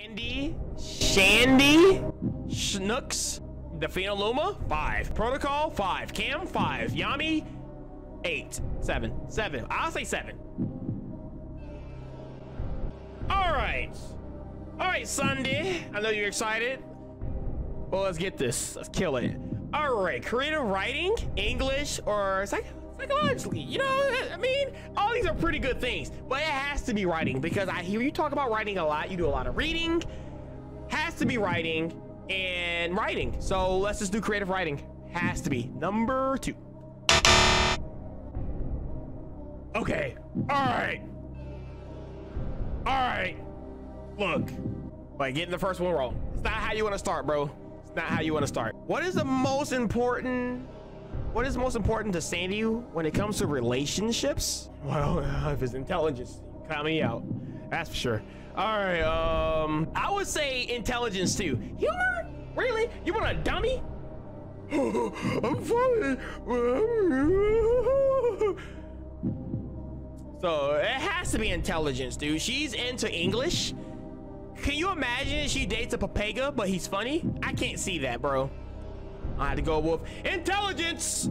Shandy, Shandy, Schnooks, Defino Luma, five. Protocol, five. Cam, five. Yami, eight. Seven. Seven. I'll say seven. All right. All right, Sunday. I know you're excited. Well, let's get this. Let's kill it. All right, creative writing, English, or psych psychologically. You know, I mean, all these are pretty good things, but it has to be writing because I hear you talk about writing a lot. You do a lot of reading. Has to be writing and writing. So let's just do creative writing. Has to be number two. Okay. All right. All right. Look. Like getting the first one wrong. It's not how you want to start, bro. It's not how you want to start. What is the most important? What is most important to Sandy You when it comes to relationships? Well, if it's intelligence, count me out. That's for sure. All right. Um, I would say intelligence too. Humor? Really? You want a dummy? I'm funny. So it has to be intelligence, dude. She's into English. Can you imagine she dates a papega, but he's funny? I can't see that, bro. I had to go with intelligence.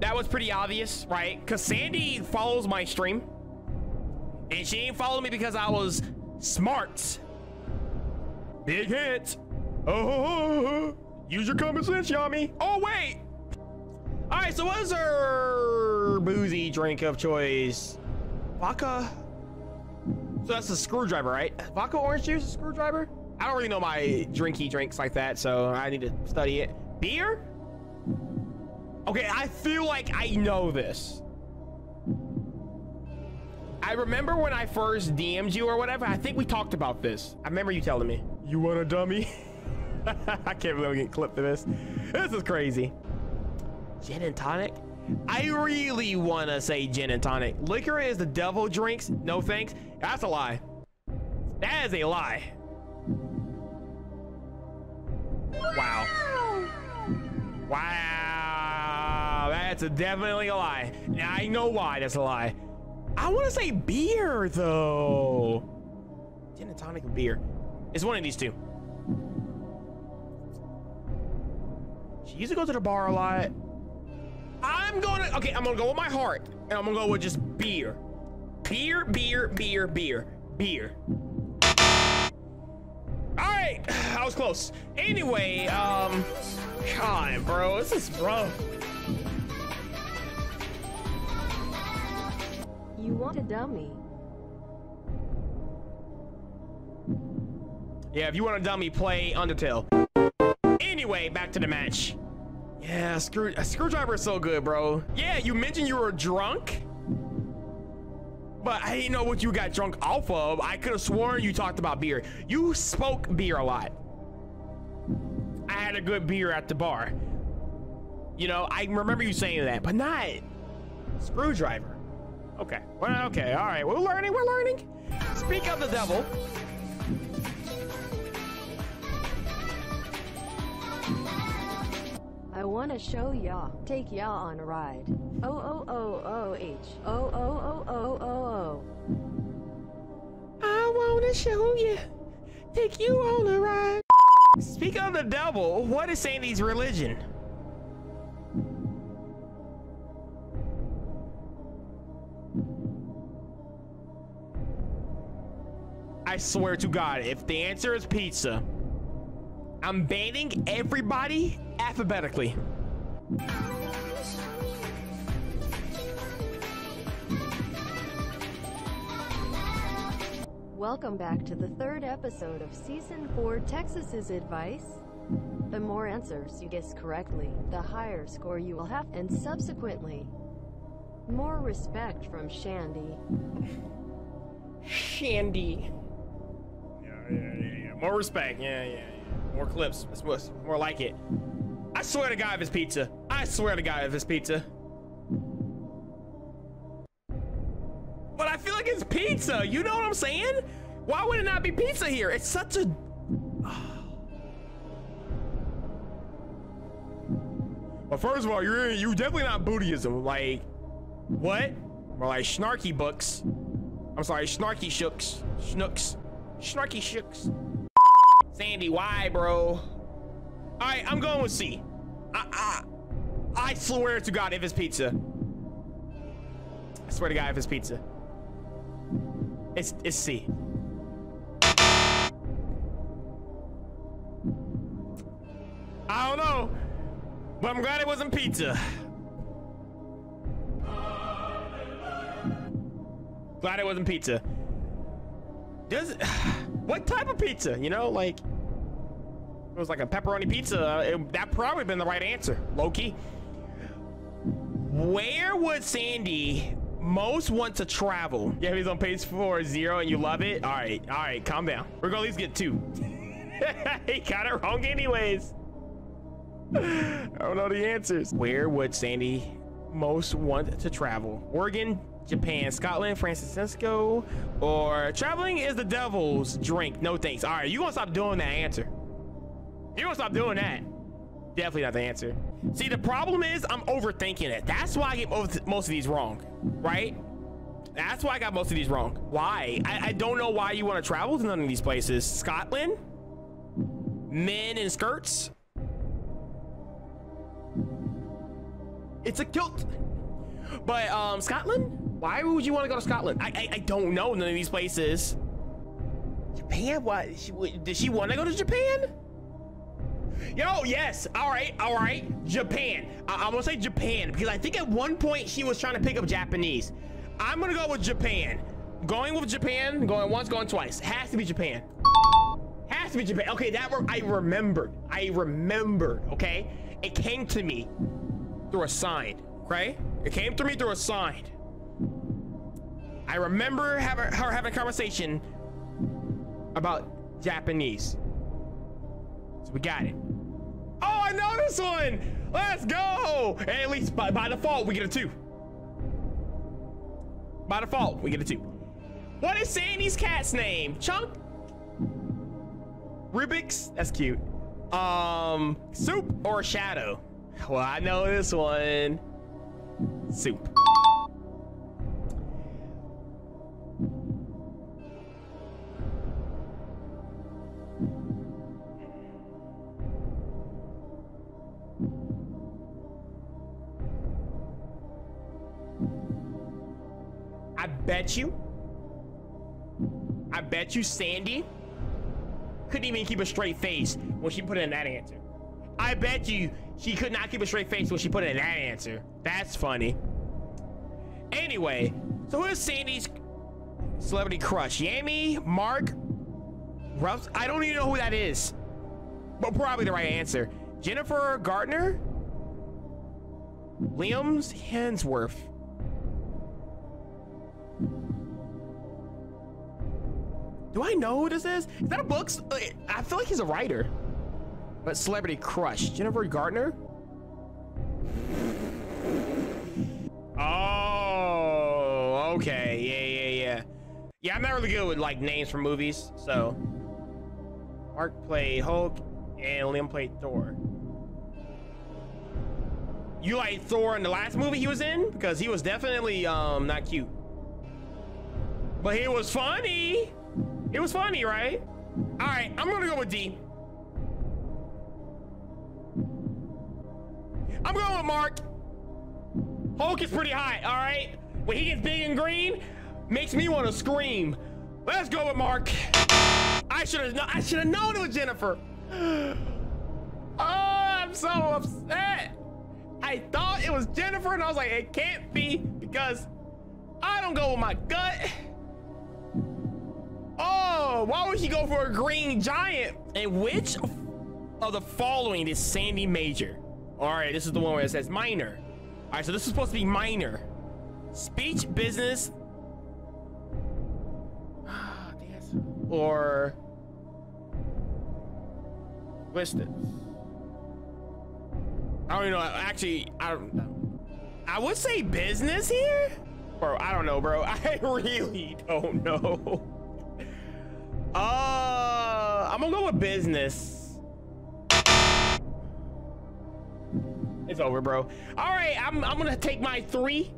That was pretty obvious, right? Because Sandy follows my stream. And she ain't following me because I was smart. Big hint. Oh, oh, oh, oh, use your common sense, Yami. Oh, wait. All right, so what is her boozy drink of choice? Vodka. So that's a screwdriver, right? Vodka orange juice, a screwdriver? I don't really know my drinky drinks like that, so I need to study it. Beer? Okay, I feel like I know this. I remember when I first DM'd you or whatever, I think we talked about this. I remember you telling me. You want a dummy? I can't believe I'm getting clipped to this. This is crazy. Gin and tonic? I really want to say gin and tonic. Liquor is the devil drinks. No thanks. That's a lie. That is a lie. Wow. Wow. That's a definitely a lie. Now I know why that's a lie. I want to say beer, though. Gin and tonic beer. It's one of these two. She used to go to the bar a lot. I'm gonna, okay, I'm gonna go with my heart. And I'm gonna go with just beer. Beer, beer, beer, beer, beer. All right, I was close. Anyway, um, God, bro, this is rough. Want a dummy? Yeah, if you want a dummy, play Undertale. Anyway, back to the match. Yeah, screw a screwdriver is so good, bro. Yeah, you mentioned you were drunk, but I didn't know what you got drunk off of. I could have sworn you talked about beer. You spoke beer a lot. I had a good beer at the bar. You know, I remember you saying that, but not screwdriver. Okay. Well, okay. All right. We're learning. We're learning. Speak of the devil. I wanna show ya, take ya on a ride. O O O O H O O O O O O. I wanna show you, take you on a ride. Speak of the devil. What is Sandy's religion? I swear to God, if the answer is pizza, I'm banning everybody alphabetically. Welcome back to the third episode of Season 4 Texas's Advice. The more answers you guess correctly, the higher score you will have, and subsequently, more respect from Shandy. Shandy. Yeah. More respect. Yeah, yeah, yeah. More clips. That's what's more like it. I swear to God, if it's pizza. I swear to God, if it's pizza. But I feel like it's pizza. pizza. You know what I'm saying? Why would it not be pizza here? It's such a. Well, first of all, you're you definitely not Buddhism. Like, what? Or like snarky books. I'm sorry, snarky shooks, schnooks, snarky shooks. Sandy, why, bro? All right, I'm going with C. I, I, I swear to God, if it's pizza. I swear to God, if it's pizza. It's, it's C. I don't know, but I'm glad it wasn't pizza. Glad it wasn't pizza. Does what type of pizza? You know, like it was like a pepperoni pizza. It, that probably been the right answer. Loki. Where would Sandy most want to travel? Yeah, he's on page four zero, and you love it. All right, all right, calm down. We're gonna at least get two. he got it wrong, anyways. I don't know the answers. Where would Sandy most want to travel? Oregon, Japan, Scotland, Francisco, or traveling is the devil's drink. No thanks. All right, you gonna stop doing that answer. You gonna stop doing that. Definitely not the answer. See, the problem is I'm overthinking it. That's why I get most of these wrong, right? That's why I got most of these wrong. Why? I, I don't know why you want to travel to none of these places. Scotland? Men in skirts? It's a kilt. But um, Scotland? Why would you want to go to Scotland? I, I, I don't know none of these places. Japan? She, did she want to go to Japan? Yo, yes. All right, all right. Japan. I, am gonna say Japan because I think at one point she was trying to pick up Japanese. I'm gonna go with Japan. Going with Japan. Going once, going twice. Has to be Japan. Has to be Japan. Okay, that I remembered. I remembered. Okay, it came to me through a sign. Okay, it came to me through a sign. I remember having her having a conversation about Japanese. So we got it. Oh, I know this one. Let's go. And at least by, by default, we get a two. By default, we get a two. What is Sandy's cat's name? Chunk? Rubik's? That's cute. Um, soup or shadow? Well, I know this one. Soup. I bet you, I bet you Sandy couldn't even keep a straight face when she put in that answer. I bet you she could not keep a straight face when she put in that answer. That's funny. Anyway, so who is Sandy's celebrity crush? Yami, Mark? I don't even know who that is, but probably the right answer. Jennifer Gardner, Liam's Hemsworth. Do I know who this is? Is that a book? Uh, I feel like he's a writer. But celebrity crush, Jennifer Gardner. Oh, okay, yeah, yeah, yeah. Yeah, I'm not really good with like names for movies, so. Mark played Hulk, and Liam played Thor. You like Thor in the last movie he was in? Because he was definitely um not cute. But he was funny. It was funny, right? All right, I'm gonna go with D. I'm going with Mark. Hulk is pretty high, all right? When he gets big and green, makes me want to scream. Let's go with Mark. I should have I should have known it was Jennifer. Oh, I'm so upset. I thought it was Jennifer, and I was like, it can't be because I don't go with my gut. Why would he go for a green giant? And which of the following is Sandy Major? All right, this is the one where it says minor. All right, so this is supposed to be minor. Speech, business, or listed. I don't even know. Actually, I don't know. I would say business here. Bro, I don't know, bro. I really don't know. I'm gonna go with business. It's over, bro. All right, I'm, I'm gonna take my three.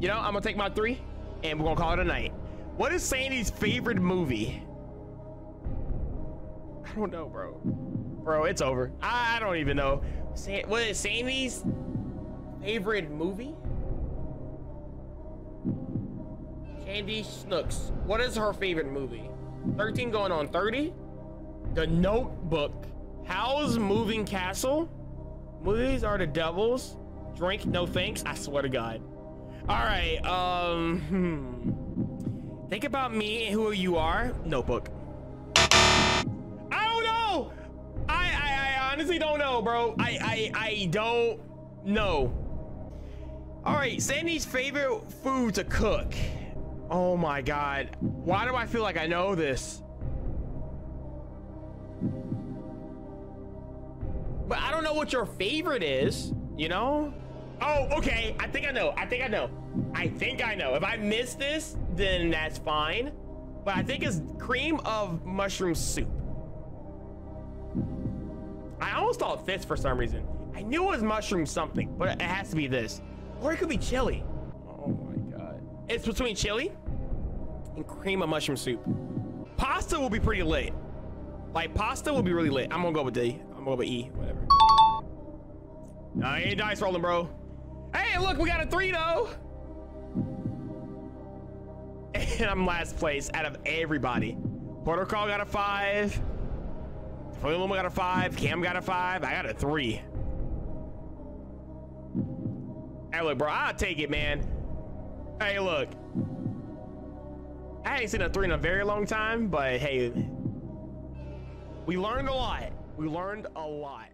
You know, I'm gonna take my three, and we're gonna call it a night. What is Sandy's favorite movie? I don't know, bro. Bro, it's over. I, don't even know. What is Sandy's favorite movie? Candy Snooks. What is her favorite movie? 13 going on 30? The Notebook. Howl's Moving Castle? Movies are the devils. Drink, no thanks. I swear to God. All right. Um. Hmm. Think about me and who you are. Notebook. I don't know. I I, I honestly don't know, bro. I I I don't know. All right. Sandy's favorite food to cook. Oh my God. Why do I feel like I know this? Know what your favorite is, you know? Oh, okay. I think I know. I think I know. I think I know. If I miss this, then that's fine. But I think it's cream of mushroom soup. I almost thought this for some reason. I knew it was mushroom something, but it has to be this. Or it could be chili. Oh my god. It's between chili and cream of mushroom soup. Pasta will be pretty lit. Like pasta will be really lit. I'm gonna go with D. I'm gonna go with E. Whatever. Nah, ain't dice rolling, bro. Hey, look, we got a three though. And I'm last place out of everybody. Protocol got a five. Fulham got a five. Cam got a five. I got a three. Hey, look, bro, I'll take it, man. Hey, look. I ain't seen a three in a very long time, but hey, we learned a lot. We learned a lot.